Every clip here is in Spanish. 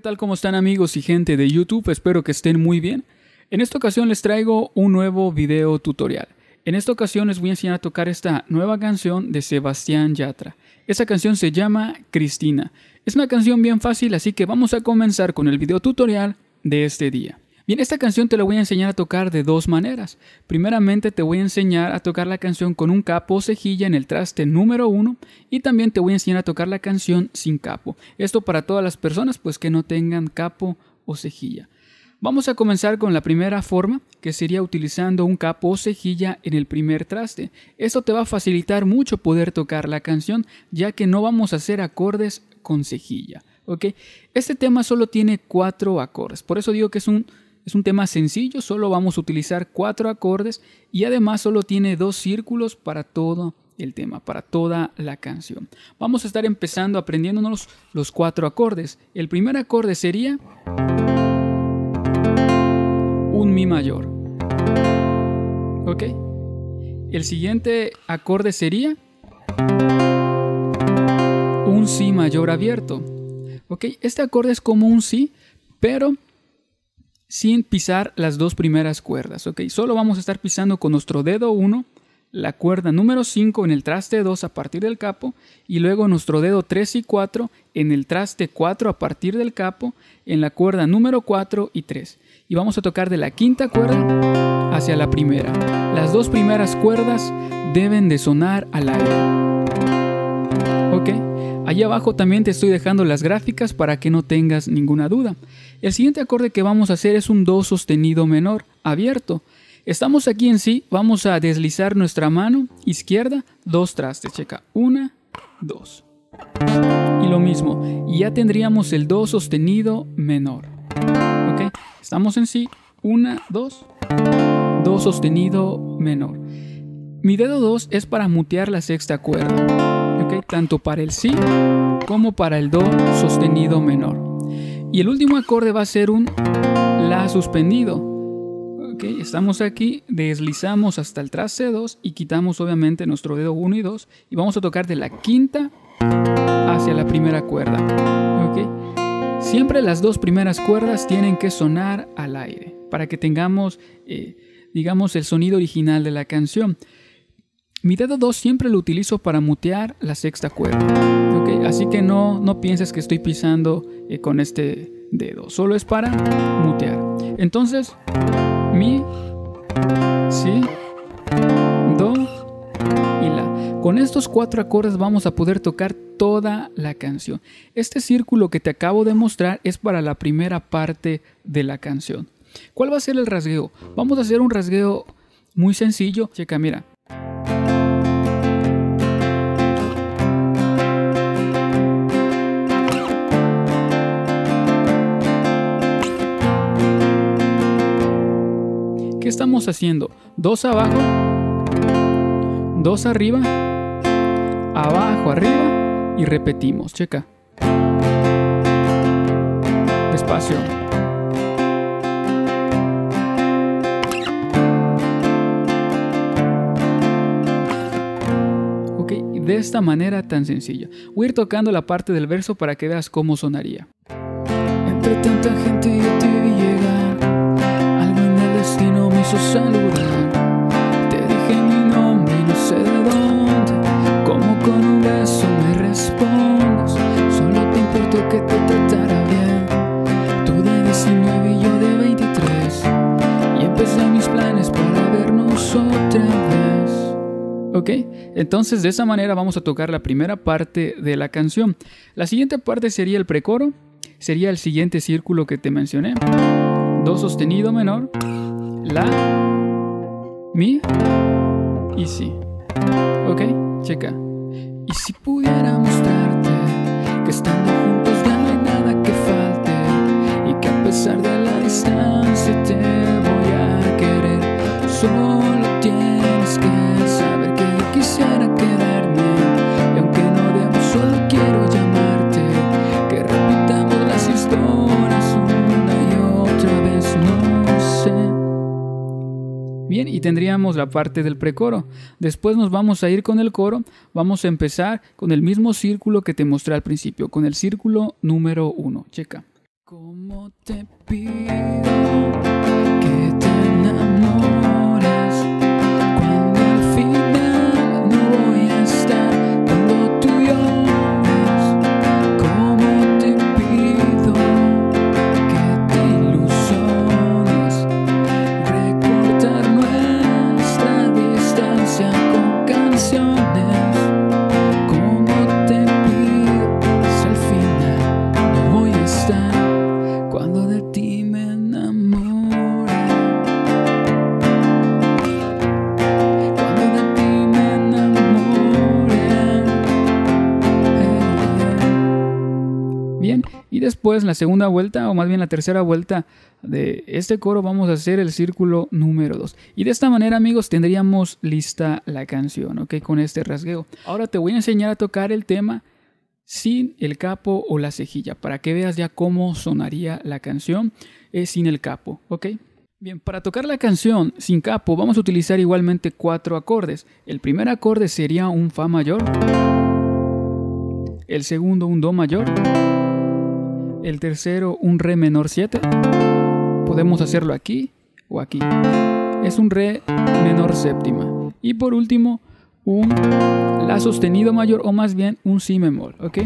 tal? ¿Cómo están amigos y gente de YouTube? Espero que estén muy bien. En esta ocasión les traigo un nuevo video tutorial. En esta ocasión les voy a enseñar a tocar esta nueva canción de Sebastián Yatra. Esa canción se llama Cristina. Es una canción bien fácil, así que vamos a comenzar con el video tutorial de este día. Bien, esta canción te la voy a enseñar a tocar de dos maneras. Primeramente te voy a enseñar a tocar la canción con un capo o cejilla en el traste número 1 y también te voy a enseñar a tocar la canción sin capo. Esto para todas las personas pues que no tengan capo o cejilla. Vamos a comenzar con la primera forma, que sería utilizando un capo o cejilla en el primer traste. Esto te va a facilitar mucho poder tocar la canción, ya que no vamos a hacer acordes con cejilla. ¿ok? Este tema solo tiene cuatro acordes, por eso digo que es un es un tema sencillo, solo vamos a utilizar cuatro acordes y además solo tiene dos círculos para todo el tema, para toda la canción. Vamos a estar empezando aprendiéndonos los cuatro acordes. El primer acorde sería un Mi mayor. ¿Ok? El siguiente acorde sería un Si mayor abierto. ¿Ok? Este acorde es como un Si, pero sin pisar las dos primeras cuerdas. Ok, solo vamos a estar pisando con nuestro dedo 1 la cuerda número 5 en el traste 2 a partir del capo y luego nuestro dedo 3 y 4 en el traste 4 a partir del capo en la cuerda número 4 y 3. Y vamos a tocar de la quinta cuerda hacia la primera. Las dos primeras cuerdas deben de sonar al aire. Allí abajo también te estoy dejando las gráficas para que no tengas ninguna duda. El siguiente acorde que vamos a hacer es un Do sostenido menor, abierto. Estamos aquí en sí, vamos a deslizar nuestra mano izquierda, dos trastes, checa, una, dos. Y lo mismo, ya tendríamos el Do sostenido menor. ¿Ok? Estamos en sí, una, dos, Do sostenido menor. Mi dedo 2 es para mutear la sexta cuerda tanto para el Si como para el Do sostenido menor. Y el último acorde va a ser un La suspendido. Okay, estamos aquí, deslizamos hasta el traste 2 y quitamos obviamente nuestro dedo 1 y 2 y vamos a tocar de la quinta hacia la primera cuerda. Okay. Siempre las dos primeras cuerdas tienen que sonar al aire para que tengamos, eh, digamos, el sonido original de la canción. Mi dedo 2 siempre lo utilizo para mutear la sexta cuerda. Así que no, no pienses que estoy pisando eh, con este dedo. Solo es para mutear. Entonces, mi, si, do y la. Con estos cuatro acordes vamos a poder tocar toda la canción. Este círculo que te acabo de mostrar es para la primera parte de la canción. ¿Cuál va a ser el rasgueo? Vamos a hacer un rasgueo muy sencillo. Checa, mira. Estamos haciendo? Dos abajo, dos arriba, abajo, arriba y repetimos. Checa. Despacio. Ok, de esta manera tan sencilla. Voy a ir tocando la parte del verso para que veas cómo sonaría. Entre tanta gente yo hizo saludar. Te dije mi nombre y no sé de dónde. Como con un beso me respondes. Solo te importó que te tratara bien. Tú de 19 y yo de 23. Y empecé mis planes para vernos otra vez. ¿Ok? Entonces de esa manera vamos a tocar la primera parte de la canción. La siguiente parte sería el precoro. Sería el siguiente círculo que te mencioné. Do sostenido menor la, mi y si. ¿Ok? Checa. Y si pudiera mostrarte que estando juntos ya no hay nada que falte y que a pesar de la distancia te voy a querer, solo tienes que saber que yo quisiera tendríamos la parte del precoro. Después nos vamos a ir con el coro. Vamos a empezar con el mismo círculo que te mostré al principio, con el círculo número 1. Checa. ¿Cómo te pido que Después la segunda vuelta, o más bien la tercera vuelta de este coro, vamos a hacer el círculo número 2. Y de esta manera, amigos, tendríamos lista la canción, ¿ok? Con este rasgueo. Ahora te voy a enseñar a tocar el tema sin el capo o la cejilla, para que veas ya cómo sonaría la canción sin el capo, ¿ok? Bien, para tocar la canción sin capo vamos a utilizar igualmente cuatro acordes. El primer acorde sería un Fa mayor, el segundo un Do mayor, el tercero un Re menor 7. Podemos hacerlo aquí o aquí. Es un Re menor séptima. Y por último, un La sostenido mayor o más bien un Si bemol, ¿ok?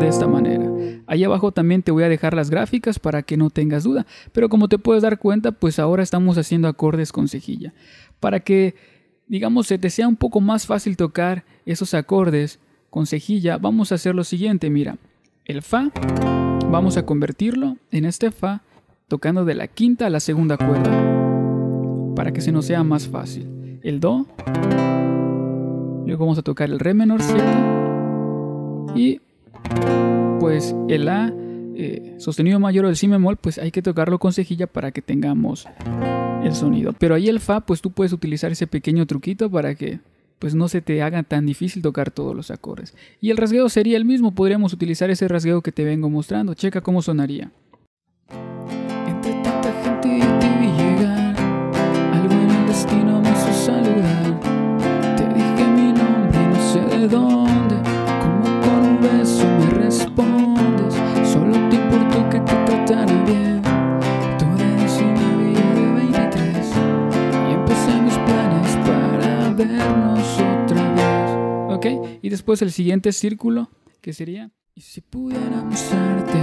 De esta manera. Ahí abajo también te voy a dejar las gráficas para que no tengas duda. Pero como te puedes dar cuenta, pues ahora estamos haciendo acordes con cejilla. Para que, digamos, se te sea un poco más fácil tocar esos acordes con cejilla, vamos a hacer lo siguiente, mira. El Fa, vamos a convertirlo en este Fa, tocando de la quinta a la segunda cuerda. Para que se nos sea más fácil. El Do, Luego vamos a tocar el Re menor 7 y pues el La eh, sostenido mayor o el Si bemol, pues hay que tocarlo con cejilla para que tengamos el sonido. Pero ahí el Fa, pues tú puedes utilizar ese pequeño truquito para que pues no se te haga tan difícil tocar todos los acordes. Y el rasgueo sería el mismo, podríamos utilizar ese rasgueo que te vengo mostrando. Checa cómo sonaría. ¿Ok? Y después el siguiente círculo, que sería. Y si pudiéramos darte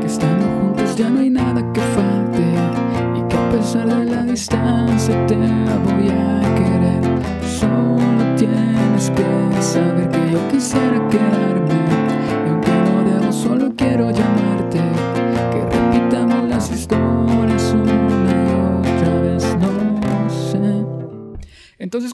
que estando juntos ya no hay nada que falte y que a pesar de la distancia te voy a querer. Solo tienes que saber que yo quisiera quedarme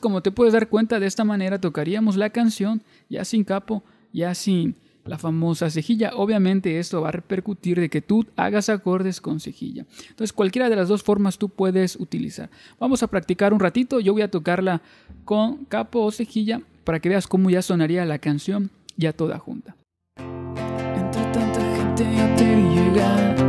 Como te puedes dar cuenta de esta manera tocaríamos la canción ya sin capo, ya sin la famosa cejilla. Obviamente esto va a repercutir de que tú hagas acordes con cejilla. Entonces cualquiera de las dos formas tú puedes utilizar. Vamos a practicar un ratito. Yo voy a tocarla con capo o cejilla para que veas cómo ya sonaría la canción ya toda junta. Entre tanta gente yo te.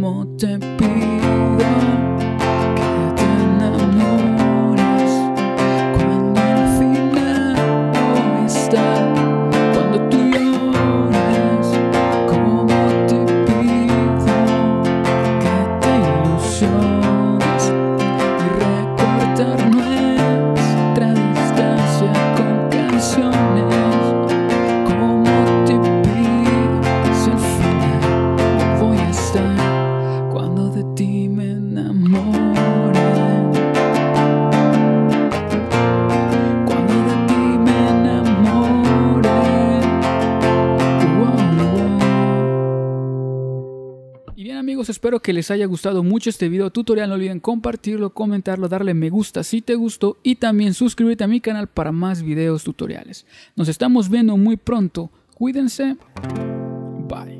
Sé cómo te pido espero que les haya gustado mucho este video tutorial. No olviden compartirlo, comentarlo, darle me gusta si te gustó y también suscribirte a mi canal para más videos tutoriales. Nos estamos viendo muy pronto. Cuídense. Bye.